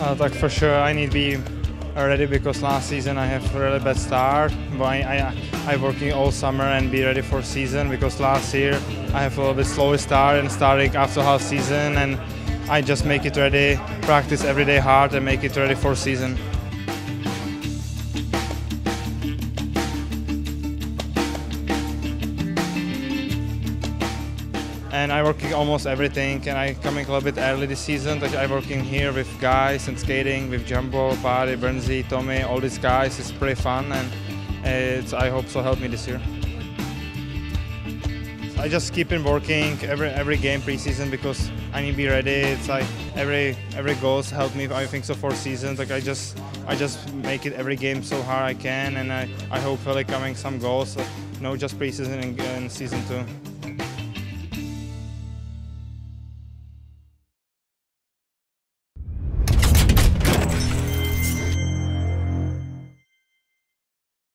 Uh, like for sure, I need to be ready because last season I have a really bad start. But I, I, I working all summer and be ready for season because last year I have a little bit slower start and starting after half season and I just make it ready, practice every day hard and make it ready for season. And I working almost everything and I coming a little bit early this season. Like I working here with guys and skating with Jumbo, Pari, Burnsie, Tommy, all these guys. It's pretty fun and it's, I hope so help me this year. I just keep in working every every game preseason because I need to be ready. It's like every every goals help me. I think so for seasons. Like I just I just make it every game so hard I can, and I I hope like coming some goals. No, just preseason and, and season two.